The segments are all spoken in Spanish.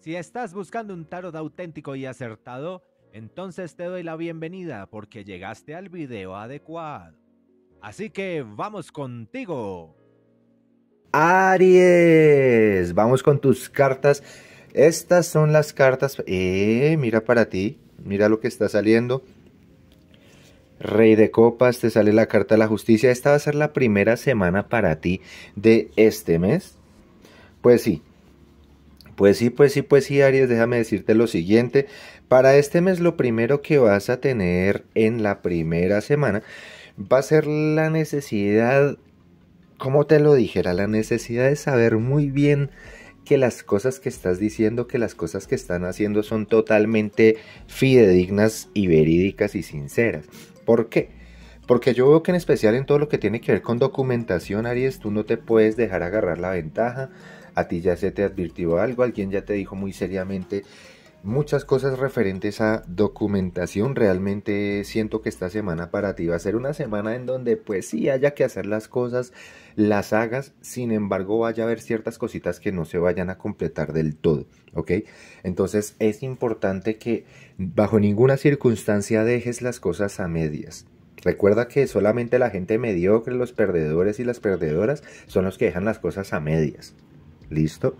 Si estás buscando un tarot auténtico y acertado, entonces te doy la bienvenida porque llegaste al video adecuado. Así que vamos contigo. Aries, vamos con tus cartas. Estas son las cartas. Eh, mira para ti, mira lo que está saliendo. Rey de copas, te sale la carta de la justicia. Esta va a ser la primera semana para ti de este mes. Pues sí, pues sí, pues sí, pues sí, Aries, déjame decirte lo siguiente. Para este mes lo primero que vas a tener en la primera semana va a ser la necesidad, como te lo dijera, la necesidad de saber muy bien que las cosas que estás diciendo, que las cosas que están haciendo son totalmente fidedignas y verídicas y sinceras. ¿Por qué? Porque yo veo que en especial en todo lo que tiene que ver con documentación, Aries, tú no te puedes dejar agarrar la ventaja a ti ya se te advirtió algo, alguien ya te dijo muy seriamente muchas cosas referentes a documentación. Realmente siento que esta semana para ti va a ser una semana en donde pues sí haya que hacer las cosas, las hagas, sin embargo vaya a haber ciertas cositas que no se vayan a completar del todo, ¿ok? Entonces es importante que bajo ninguna circunstancia dejes las cosas a medias. Recuerda que solamente la gente mediocre, los perdedores y las perdedoras son los que dejan las cosas a medias. ¿Listo?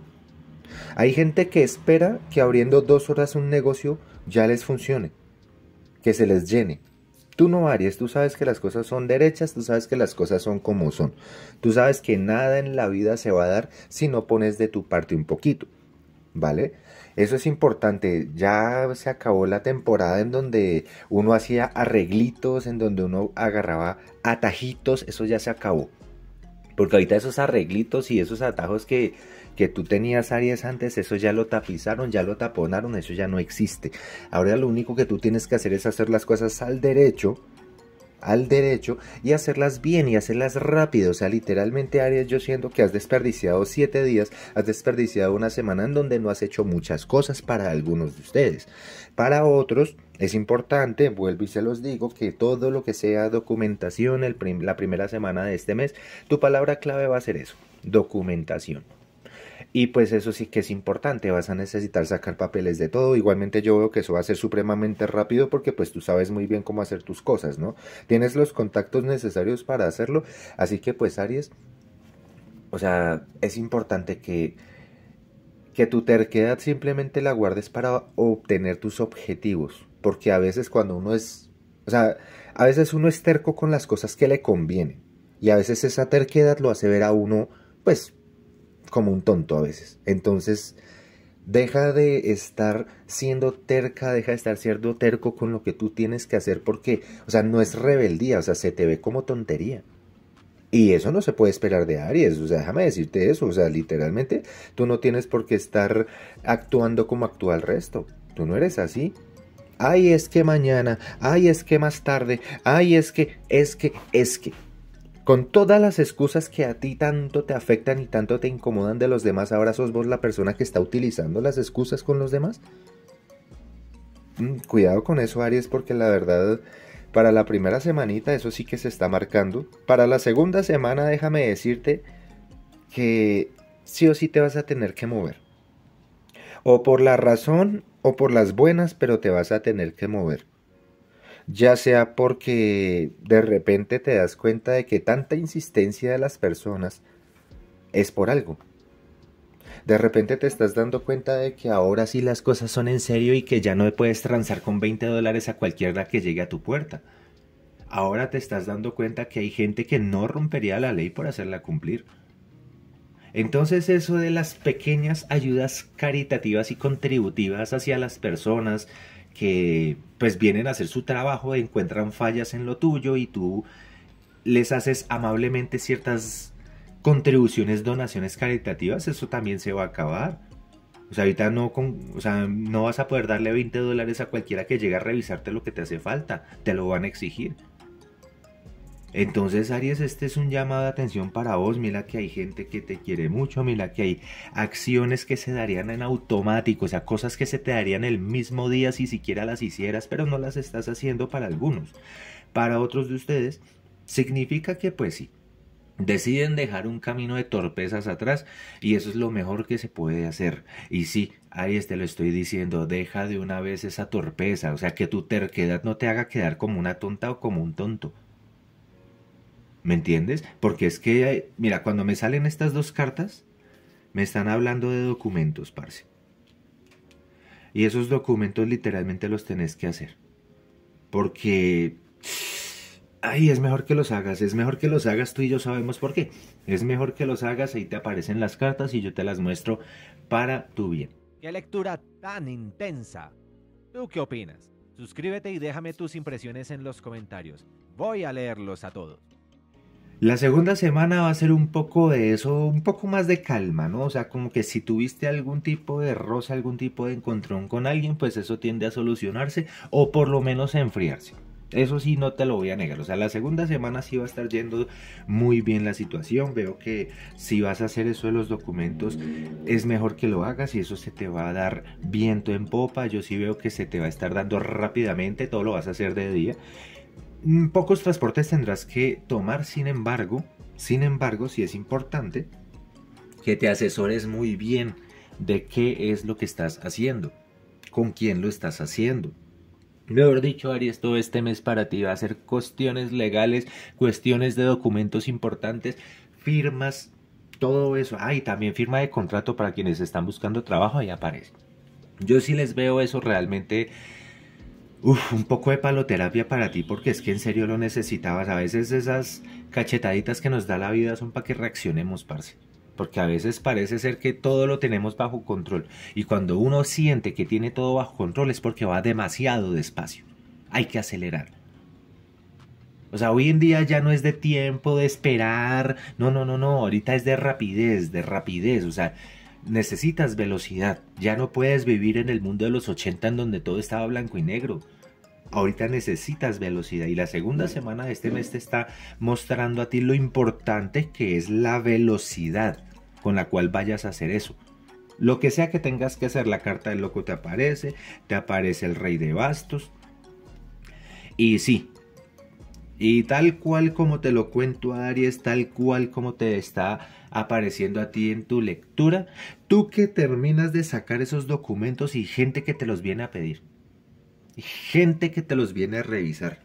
Hay gente que espera que abriendo dos horas un negocio ya les funcione, que se les llene. Tú no Aries, tú sabes que las cosas son derechas, tú sabes que las cosas son como son. Tú sabes que nada en la vida se va a dar si no pones de tu parte un poquito. ¿Vale? Eso es importante. Ya se acabó la temporada en donde uno hacía arreglitos, en donde uno agarraba atajitos, eso ya se acabó. Porque ahorita esos arreglitos y esos atajos que que tú tenías Aries antes, eso ya lo tapizaron, ya lo taponaron, eso ya no existe. Ahora lo único que tú tienes que hacer es hacer las cosas al derecho, al derecho y hacerlas bien y hacerlas rápido. O sea, literalmente, Aries, yo siento que has desperdiciado siete días, has desperdiciado una semana en donde no has hecho muchas cosas para algunos de ustedes. Para otros, es importante, vuelvo y se los digo, que todo lo que sea documentación la primera semana de este mes, tu palabra clave va a ser eso, documentación. Y pues eso sí que es importante, vas a necesitar sacar papeles de todo. Igualmente yo veo que eso va a ser supremamente rápido porque pues tú sabes muy bien cómo hacer tus cosas, ¿no? Tienes los contactos necesarios para hacerlo. Así que pues Aries, o sea, es importante que, que tu terquedad simplemente la guardes para obtener tus objetivos. Porque a veces cuando uno es, o sea, a veces uno es terco con las cosas que le convienen. Y a veces esa terquedad lo hace ver a uno, pues, como un tonto a veces. Entonces, deja de estar siendo terca, deja de estar siendo terco con lo que tú tienes que hacer porque, o sea, no es rebeldía, o sea, se te ve como tontería. Y eso no se puede esperar de Aries, o sea, déjame decirte eso, o sea, literalmente tú no tienes por qué estar actuando como actúa el resto, tú no eres así. Ay, es que mañana, ay, es que más tarde, ay, es que, es que, es que con todas las excusas que a ti tanto te afectan y tanto te incomodan de los demás, ahora sos vos la persona que está utilizando las excusas con los demás. Mm, cuidado con eso, Aries, porque la verdad, para la primera semanita eso sí que se está marcando. Para la segunda semana, déjame decirte que sí o sí te vas a tener que mover. O por la razón o por las buenas, pero te vas a tener que mover ya sea porque de repente te das cuenta de que tanta insistencia de las personas es por algo. De repente te estás dando cuenta de que ahora sí las cosas son en serio y que ya no puedes transar con 20 dólares a cualquiera que llegue a tu puerta. Ahora te estás dando cuenta que hay gente que no rompería la ley por hacerla cumplir. Entonces eso de las pequeñas ayudas caritativas y contributivas hacia las personas que pues vienen a hacer su trabajo, encuentran fallas en lo tuyo y tú les haces amablemente ciertas contribuciones, donaciones caritativas, eso también se va a acabar. O sea, ahorita no, con, o sea, no vas a poder darle 20 dólares a cualquiera que llegue a revisarte lo que te hace falta, te lo van a exigir. Entonces, Aries, este es un llamado de atención para vos. Mira que hay gente que te quiere mucho, mira que hay acciones que se darían en automático, o sea, cosas que se te darían el mismo día si siquiera las hicieras, pero no las estás haciendo para algunos. Para otros de ustedes, significa que pues sí, deciden dejar un camino de torpezas atrás y eso es lo mejor que se puede hacer. Y sí, Aries te lo estoy diciendo, deja de una vez esa torpeza, o sea, que tu terquedad no te haga quedar como una tonta o como un tonto. ¿Me entiendes? Porque es que, mira, cuando me salen estas dos cartas, me están hablando de documentos, parce. Y esos documentos literalmente los tenés que hacer. Porque ay, es mejor que los hagas, es mejor que los hagas, tú y yo sabemos por qué. Es mejor que los hagas, ahí te aparecen las cartas y yo te las muestro para tu bien. ¡Qué lectura tan intensa! ¿Tú qué opinas? Suscríbete y déjame tus impresiones en los comentarios. Voy a leerlos a todos. La segunda semana va a ser un poco de eso, un poco más de calma, ¿no? O sea, como que si tuviste algún tipo de rosa, algún tipo de encontrón con alguien, pues eso tiende a solucionarse o por lo menos a enfriarse. Eso sí, no te lo voy a negar. O sea, la segunda semana sí va a estar yendo muy bien la situación. Veo que si vas a hacer eso de los documentos, es mejor que lo hagas y eso se te va a dar viento en popa. Yo sí veo que se te va a estar dando rápidamente. Todo lo vas a hacer de día. Mm, pocos transportes tendrás que tomar, sin embargo, sin embargo, sí es importante que te asesores muy bien de qué es lo que estás haciendo, con quién lo estás haciendo Mejor dicho, Aries, todo este mes para ti va a ser cuestiones legales, cuestiones de documentos importantes, firmas, todo eso. Ah, y también firma de contrato para quienes están buscando trabajo, ahí aparece. Yo sí les veo eso realmente, uf, un poco de paloterapia para ti, porque es que en serio lo necesitabas. A veces esas cachetaditas que nos da la vida son para que reaccionemos, parce porque a veces parece ser que todo lo tenemos bajo control y cuando uno siente que tiene todo bajo control es porque va demasiado despacio. Hay que acelerar. O sea, hoy en día ya no es de tiempo, de esperar. No, no, no, no. Ahorita es de rapidez, de rapidez. O sea, necesitas velocidad. Ya no puedes vivir en el mundo de los 80 en donde todo estaba blanco y negro. Ahorita necesitas velocidad y la segunda semana de este mes te está mostrando a ti lo importante que es la velocidad con la cual vayas a hacer eso. Lo que sea que tengas que hacer, la carta del loco te aparece, te aparece el rey de bastos. Y sí, y tal cual como te lo cuento Aries, tal cual como te está apareciendo a ti en tu lectura, tú que terminas de sacar esos documentos y gente que te los viene a pedir. gente que te los viene a revisar.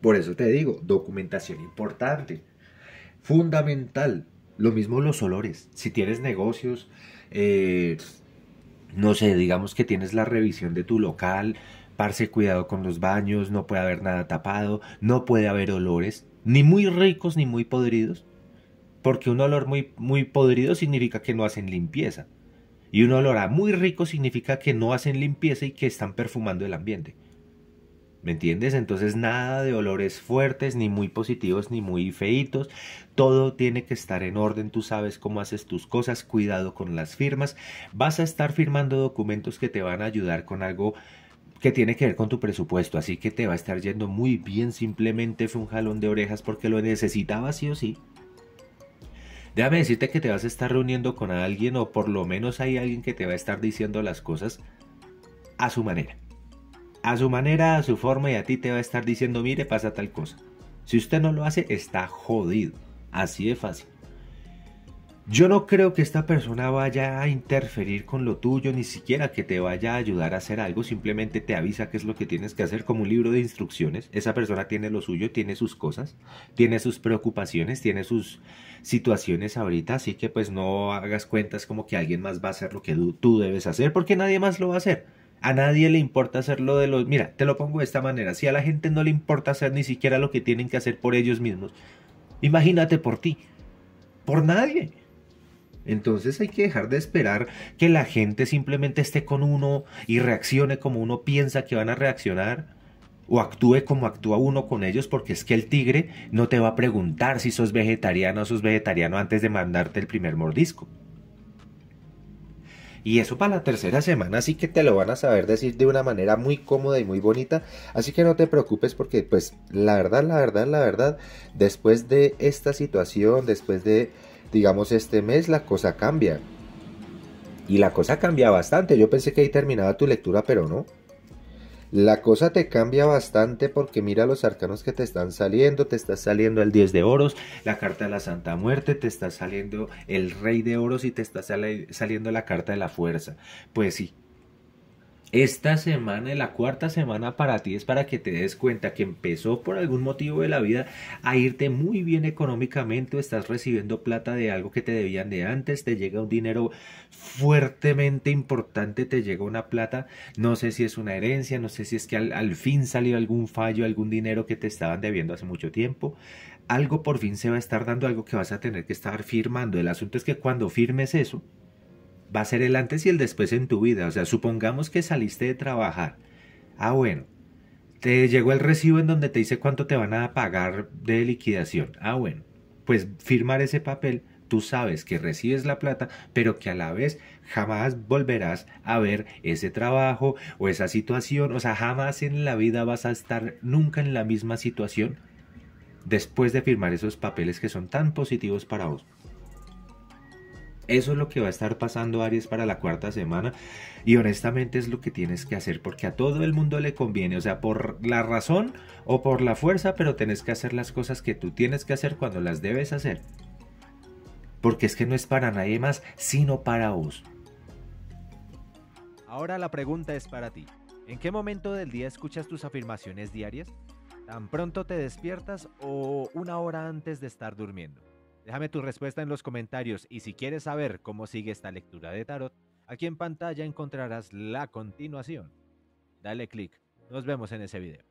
Por eso te digo, documentación importante, fundamental. Lo mismo los olores. Si tienes negocios, eh, no sé, digamos que tienes la revisión de tu local, parse cuidado con los baños, no puede haber nada tapado, no puede haber olores, ni muy ricos ni muy podridos, porque un olor muy, muy podrido significa que no hacen limpieza. Y un olor a muy rico significa que no hacen limpieza y que están perfumando el ambiente. ¿Me entiendes? Entonces nada de olores fuertes, ni muy positivos, ni muy feitos. Todo tiene que estar en orden. Tú sabes cómo haces tus cosas. Cuidado con las firmas. Vas a estar firmando documentos que te van a ayudar con algo que tiene que ver con tu presupuesto. Así que te va a estar yendo muy bien. Simplemente fue un jalón de orejas porque lo necesitabas sí o sí. Déjame decirte que te vas a estar reuniendo con alguien o por lo menos hay alguien que te va a estar diciendo las cosas a su manera a su manera, a su forma y a ti te va a estar diciendo, mire, pasa tal cosa. Si usted no lo hace, está jodido. Así de fácil. Yo no creo que esta persona vaya a interferir con lo tuyo, ni siquiera que te vaya a ayudar a hacer algo, simplemente te avisa qué es lo que tienes que hacer como un libro de instrucciones. Esa persona tiene lo suyo, tiene sus cosas, tiene sus preocupaciones, tiene sus situaciones ahorita, así que pues no hagas cuentas como que alguien más va a hacer lo que tú debes hacer, porque nadie más lo va a hacer. A nadie le importa hacer lo de los... Mira, te lo pongo de esta manera. Si a la gente no le importa hacer ni siquiera lo que tienen que hacer por ellos mismos, imagínate por ti. Por nadie. Entonces hay que dejar de esperar que la gente simplemente esté con uno y reaccione como uno piensa que van a reaccionar o actúe como actúa uno con ellos porque es que el tigre no te va a preguntar si sos vegetariano o sos vegetariano antes de mandarte el primer mordisco. Y eso para la tercera semana sí que te lo van a saber decir de una manera muy cómoda y muy bonita. Así que no te preocupes porque pues la verdad, la verdad, la verdad, después de esta situación, después de digamos este mes, la cosa cambia. Y la cosa cambia bastante. Yo pensé que ahí terminaba tu lectura, pero no. la cosa te cambia bastante porque mira los arcanos que te están saliendo, te está saliendo el 10 de oros, la carta de la Santa Muerte, te está saliendo el Rey de oros y te está saliendo la carta de la fuerza. Pues sí, esta semana, la cuarta semana para ti es para que te des cuenta que empezó por algún motivo de la vida a irte muy bien económicamente o estás recibiendo plata de algo que te debían de antes, te llega un dinero fuertemente importante, te llega una plata, no sé si es una herencia, no sé si es que al, al fin salió algún fallo, algún dinero que te estaban debiendo hace mucho tiempo, algo por fin se va a estar dando, algo que vas a tener que estar firmando. El asunto es que cuando firmes eso, va a ser el antes y el después en tu vida. O sea, supongamos que saliste de trabajar. Ah, bueno. Te llegó el recibo en donde te dice cuánto te van a pagar de liquidación. Ah, bueno. Pues firmar ese papel, tú sabes que recibes la plata, pero que a la vez jamás volverás a ver ese trabajo o esa situación. O sea, jamás en la vida vas a estar nunca en la misma situación después de firmar esos papeles que son tan positivos para vos. Eso es lo que va a estar pasando Aries para la cuarta semana y honestamente es lo que tienes que hacer porque a todo el mundo le conviene, o sea, por la razón o por la fuerza, pero tienes que hacer las cosas que tú tienes que hacer cuando las debes hacer. Porque es que no es para nadie más, sino para vos. Ahora la pregunta es para ti. ¿En qué momento del día escuchas tus afirmaciones diarias? ¿Tan pronto te despiertas o una hora antes de estar durmiendo? Déjame tu respuesta en los comentarios y si quieres saber cómo sigue esta lectura de tarot, aquí en pantalla encontrarás la continuación. Dale click. Nos vemos en ese video.